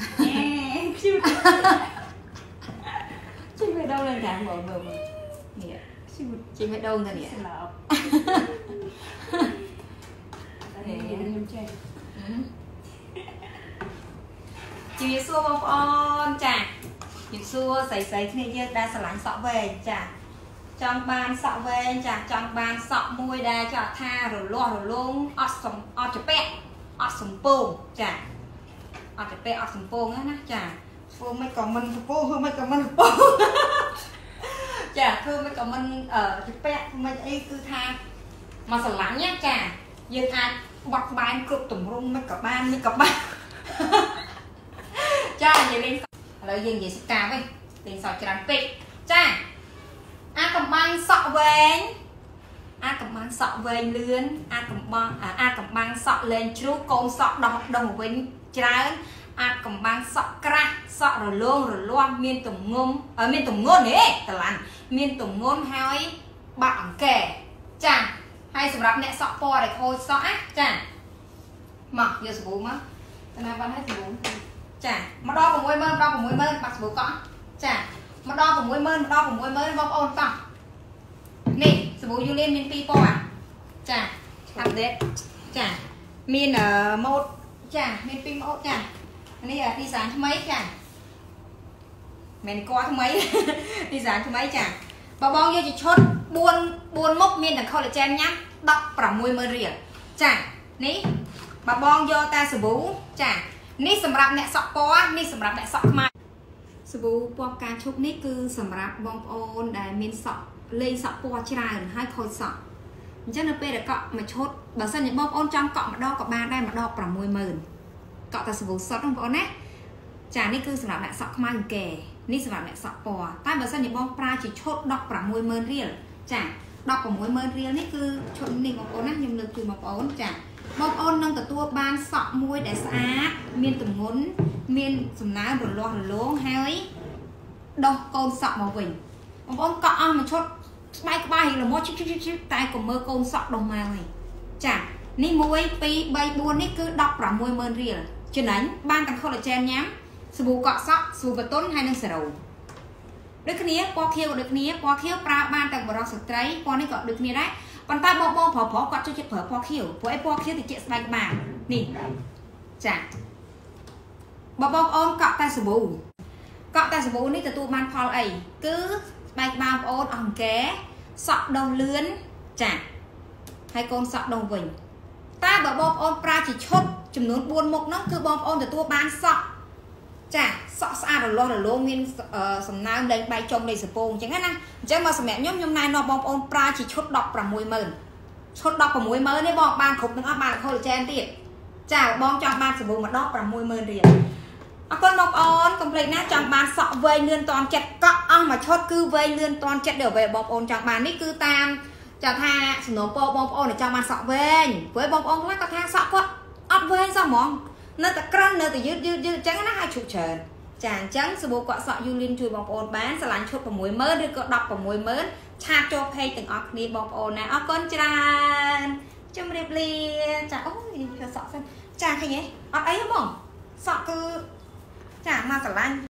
ឈឺជិះបេះដូង lên ចាមើលមើលមើលនេះឈឺជិះបេះដូងទៅនេះស្លាប់នេះខ្ញុំចេះជំរាបសួរបងប្អូនចាជំរាបសួរស្រីស្រីគ្នាយើងដែលស្រឡាញ់សក់វែងចាចង់បានសក់វែងចាចង់បានសក់មួយដែលចាថារលាស់រលោងអត់សំអត់ចពាក់អត់សំពងចា អត់ចពាក់អត់សំពងហ្នឹងណាចាធ្វើមិនក៏មិនកំពងធ្វើមិនក៏មិនកំពងចាធ្វើមិនក៏មិនអឺចពាក់ធ្វើមិនអីគឺថាមកស្រឡាញ់ណាចាយើងអាចបត់បែនគ្រប់ទម្រង់មិនក៏បានមិនក៏បានចានិយាយលេងឥឡូវយើងនិយាយសកាវិញលេងសក់ច្រើនពេកចាអាកំបាំងសក់វែងអាកំបាំងសក់វែងលឿនអាកំបាំងអាកំបាំង សក់លែងជ្រុះកូនសក់ដោះដោះមកវិញច្រើនអាចកំបាំងសក់ក្រាស់សក់រលោងរលាស់មានទម្ងន់អឺមានទម្ងន់ហេតឡាន់មានទម្ងន់ហើយបាក់អង្កែចាហើយសម្រាប់អ្នកសក់ពណ៌ដែលខូចសក់ណាចាមកយកសាប៊ូមកតាណាបានហើយសាប៊ូចាម្ដង60000ម្ដង60000បាក់សាប៊ូកក់ចាម្ដង60000ម្ដង60000បងប្អូនកក់នេះសាប៊ូយូលីនមាន2ពណ៌ចាអាប់ដេតចា មានម៉ូតចាមាន2ម៉ូតចានេះឌីហ្សាញថ្មីចាមិនគួរថ្មីឌីហ្សាញថ្មីចាបើបងយកជាឈុត4 4មុខមានទាំង collagen ញ៉ាំ160,000រៀលចានេះបើបងយកតែសាប៊ូចានេះសម្រាប់អ្នកសក់ពណ៌នេះសម្រាប់អ្នកសក់ខ្មៅសាប៊ូពណ៌ផ្កាឈប់នេះគឺសម្រាប់បងប្អូនដែលមានសក់លេងសក់ពណ៌ច្រើនហើយខូចសក់ អញ្ចឹងនៅពេលដែលកក់មួយឈុតបើសិនជាបងប្អូនចង់កក់ម្ដងក៏បានដែរម្ដង60000កក់តែសាប៊ូសុទ្ធបងប្អូនណាចានេះគឺសម្រាប់អ្នកសក់ខ្មៅអង្គែនេះសម្រាប់អ្នកសក់ពណ៌តែបើសិនជាបងប្រើជាឈុត160,000រៀលចា160,000រៀលនេះគឺឈុតនេះបងប្អូនណាខ្ញុំលើកជូនបងប្អូនចាបងប្អូននឹងទទួលបានសក់មួយដែលស្អាតមានទម្ងន់មានសំណើមរលាស់រលោងហើយដោះកូនសក់មកវិញបងប្អូនកក់អស់មួយឈុត ស្បែកក្បាលរៀងល្មមជិបជិបជិបតែកុំមើលកូនសក់ដោះមកហើយចានេះ1 2 3 4នេះគឺ160,000រៀលចំណេញបានទាំង collagen ញ៉ាំសាប៊ូកក់សក់សាប៊ូបតុនហើយនិងសេរ៉ូដូចគ្នាពណ៌ខៀវដូចគ្នាពណ៌ខៀវប្រើបានទាំងបរិសុទ្ធស្ត្រីពណ៌នេះក៏ដូចគ្នាដែរប៉ុន្តែបងបងប្រុសប្រុសគាត់ចូលចិត្តប្រើពណ៌ខៀវព្រោះអីពណ៌ខៀវតិចស្បែកក្បាលនេះចាបើបងប្អូនកក់តែសាប៊ូកក់តែសាប៊ូនេះទទួលបានផលអីគឺស្បែកក្បាលបងប្អូនអស់អង្គែសក់ដុះលឿនចាហើយកូនសក់ដុះវិញតែបើបងប្អូនប្រើជាឈុតចំនួន4មុខហ្នឹងគឺបងប្អូនទទួលបានសក់ចាសក់ស្អាតរលាស់រលោងមានសំណើមលែងបែកចុងនៃសពងអញ្ចឹងណាអញ្ចឹងមកសម្រាប់ខ្ញុំខ្ញុំណែនាំបងប្អូនប្រើជាឈុត160,000ឈុត160,000នេះបងបានគ្រប់ទាំងអស់បាន collagen ទៀតចាបងចង់បានសាប៊ូមកដល់60000រៀលអរគុណបងប្អូនកុំភ្លេចណាចង់បានសក់វែងលឿនតាន់ចិត្តកក់ អស់មួយឈុតគឺវែងលឿនតាន់ចិត្តដែលបងប្អូនចង់បាននេះគឺតាមចាំថាសំណូមពរបងប្អូនដែលចង់បានសក់វែងព្រោះបងប្អូនខ្លះគាត់ថាសក់គាត់អត់វែងសោះហ្មងនៅតែក្រិននៅតែយឺតយឺតយឺតអញ្ចឹងណាហើយឈុកច្រើនចាអញ្ចឹងសាប៊ូកក់សក់យូលីនជួយបងប្អូនបានឆ្លាញ់ឈុត60000ឬក៏160,000ឆាតចូលពេកទាំងអស់គ្នាបងប្អូនណាអរគុណច្រើនជម្រាបលាចាអូយធ្វើសក់សិនចាឃើញទេអត់អីហ៎បងសក់គឺចាមកឆ្លាញ់